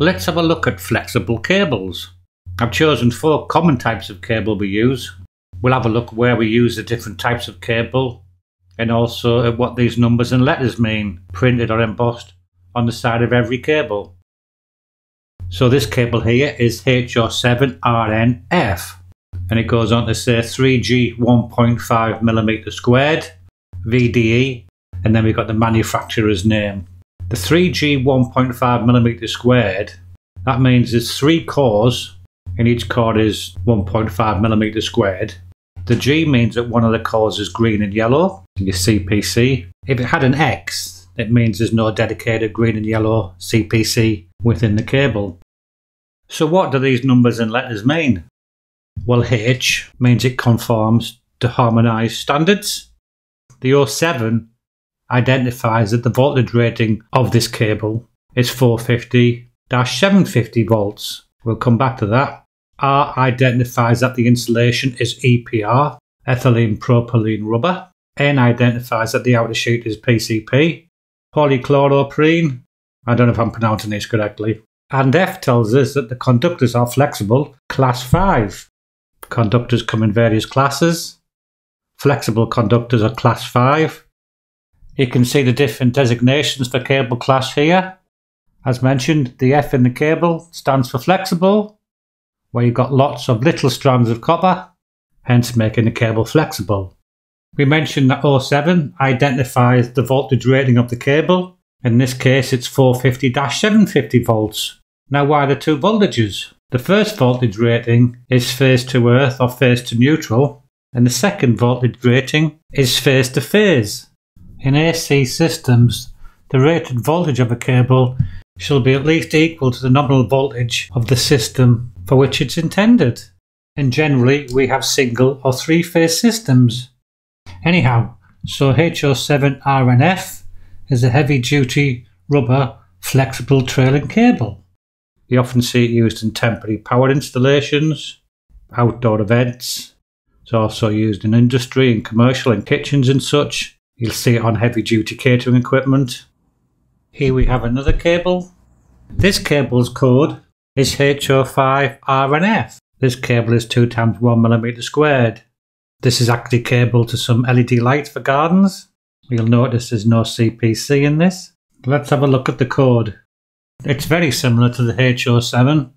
Let's have a look at flexible cables. I've chosen four common types of cable we use. We'll have a look where we use the different types of cable and also at what these numbers and letters mean, printed or embossed on the side of every cable. So this cable here is HO7RNF and it goes on to say 3G 1.5mm squared, VDE, and then we've got the manufacturer's name. The 3G 1.5mm squared, that means there's three cores and each core is 1.5mm squared. The G means that one of the cores is green and yellow, your CPC. If it had an X, it means there's no dedicated green and yellow CPC within the cable. So what do these numbers and letters mean? Well, H means it conforms to harmonised standards. The 07 identifies that the voltage rating of this cable is 450 750 volts. We'll come back to that. R identifies that the insulation is EPR, ethylene propylene rubber. N identifies that the outer sheet is PCP, polychloroprene. I don't know if I'm pronouncing this correctly. And F tells us that the conductors are flexible, class 5. Conductors come in various classes. Flexible conductors are class 5. You can see the different designations for cable class here. As mentioned, the F in the cable stands for flexible, where you've got lots of little strands of copper, hence making the cable flexible. We mentioned that 07 identifies the voltage rating of the cable. In this case, it's 450-750 volts. Now, why the two voltages? The first voltage rating is phase to earth or phase to neutral, and the second voltage rating is phase to phase. In AC systems, the rated voltage of a cable shall be at least equal to the nominal voltage of the system for which it's intended. And generally, we have single or three phase systems. Anyhow, so HO7RNF is a heavy duty rubber flexible trailing cable. You often see it used in temporary power installations, outdoor events. It's also used in industry and commercial and kitchens and such. You'll see it on heavy duty catering equipment. Here we have another cable. This cable's code is HO5RNF. This cable is 2 times 1 millimeter squared. This is actually cable to some LED lights for gardens. You'll notice there's no CPC in this. Let's have a look at the code. It's very similar to the HO7.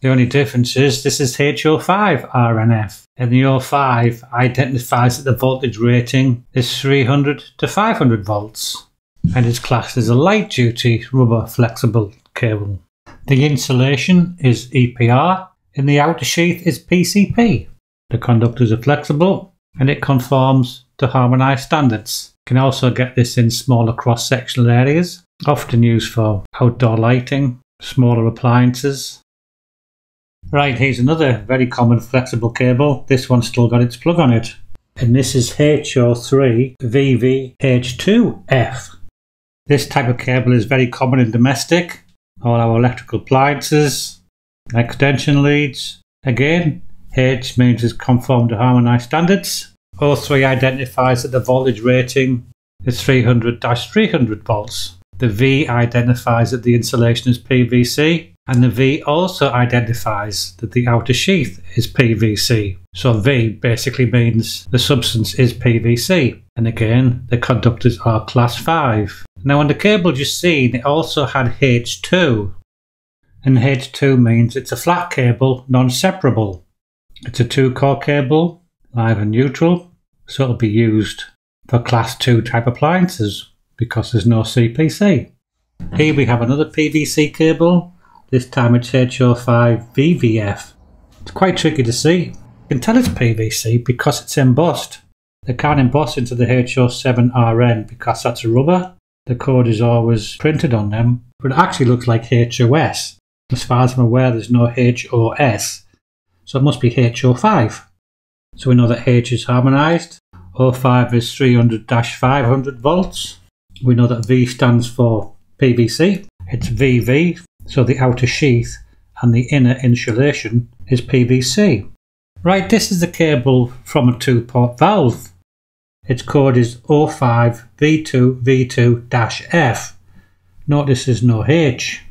The only difference is this is HO5 RNF, and the O5 identifies that the voltage rating is 300 to 500 volts, and is classed as a light duty rubber flexible cable. The insulation is EPR, and the outer sheath is PCP. The conductors are flexible, and it conforms to harmonised standards. You can also get this in smaller cross-sectional areas often used for outdoor lighting, smaller appliances. Right, here's another very common flexible cable. This one's still got its plug on it. And this is HO3VVH2F. This type of cable is very common in domestic, all our electrical appliances, extension leads. Again, H means it's conform to harmonised standards. O3 identifies that the voltage rating is 300 300 volts. The V identifies that the insulation is PVC, and the V also identifies that the outer sheath is PVC. So V basically means the substance is PVC. And again, the conductors are class 5. Now on the cable you've seen, it also had H2. And H2 means it's a flat cable, non-separable. It's a two-core cable, live and neutral, so it'll be used for class 2 type appliances because there's no CPC. Here we have another PVC cable, this time it's HO5VVF. It's quite tricky to see. You can tell it's PVC because it's embossed. They can't emboss into the HO7RN because that's a rubber. The code is always printed on them, but it actually looks like HOS. As far as I'm aware, there's no HOS, so it must be HO5. So we know that H is harmonised, O5 is 300 500 volts, we know that V stands for PVC. It's VV, so the outer sheath and the inner insulation is PVC. Right, this is the cable from a two-port valve. Its code is O5V2V2-F. Notice there's no H.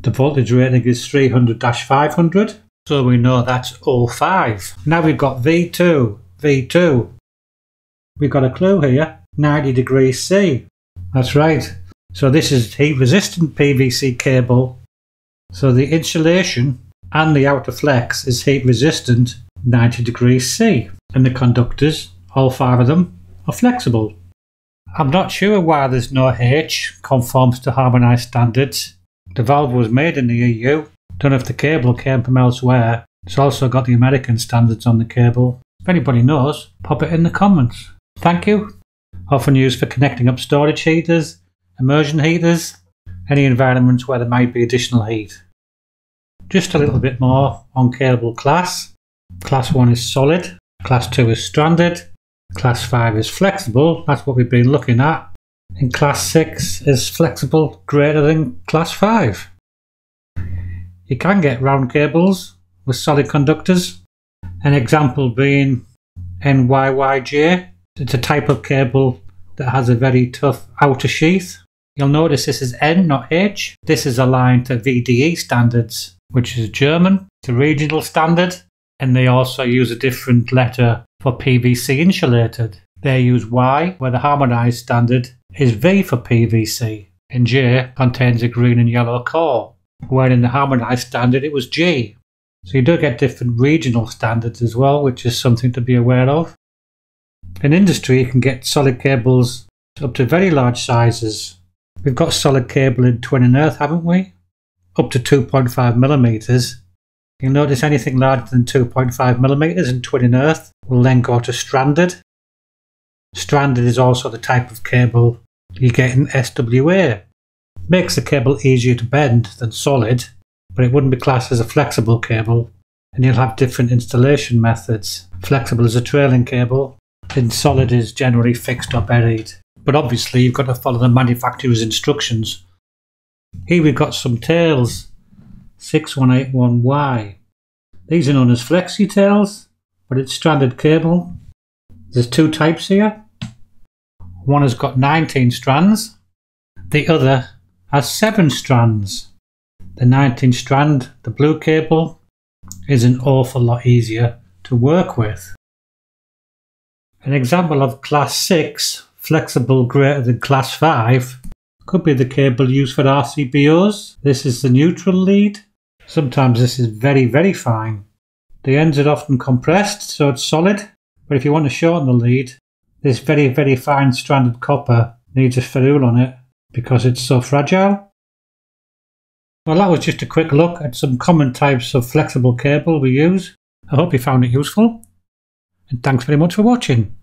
The voltage rating is 300-500, so we know that's 05. Now we've got V2, V2. We've got a clue here, 90 degrees C. That's right. So this is heat resistant PVC cable. So the insulation and the outer flex is heat resistant 90 degrees C. And the conductors, all five of them, are flexible. I'm not sure why there's no H conforms to harmonised standards. The valve was made in the EU. Don't know if the cable came from elsewhere. It's also got the American standards on the cable. If anybody knows, pop it in the comments. Thank you. Often used for connecting up storage heaters, immersion heaters, any environments where there might be additional heat. Just a little bit more on cable class. Class 1 is solid, Class 2 is stranded, Class 5 is flexible, that's what we've been looking at, and Class 6 is flexible greater than Class 5. You can get round cables with solid conductors, an example being NYYJ. It's a type of cable that has a very tough outer sheath. You'll notice this is N, not H. This is aligned to VDE standards, which is German. It's a regional standard, and they also use a different letter for PVC insulated. They use Y, where the harmonized standard is V for PVC, and J contains a green and yellow core, where in the harmonized standard it was G. So you do get different regional standards as well, which is something to be aware of. In industry, you can get solid cables up to very large sizes. We've got solid cable in twin and earth, haven't we? Up to 2.5 millimeters. You'll notice anything larger than 2.5 millimeters in twin and earth will then go to stranded. Stranded is also the type of cable you get in SWA. Makes the cable easier to bend than solid, but it wouldn't be classed as a flexible cable, and you'll have different installation methods. Flexible is a trailing cable, and solid is generally fixed or buried. But obviously, you've got to follow the manufacturer's instructions. Here we've got some tails 6181Y. These are known as flexi tails, but it's stranded cable. There's two types here. One has got 19 strands, the other has 7 strands. The 19 strand, the blue cable, is an awful lot easier to work with. An example of class 6, flexible greater than class 5, could be the cable used for RCBOs. This is the neutral lead. Sometimes this is very, very fine. The ends are often compressed, so it's solid, but if you want to shorten the lead, this very, very fine stranded copper needs a ferrule on it because it's so fragile. Well, that was just a quick look at some common types of flexible cable we use. I hope you found it useful, and thanks very much for watching.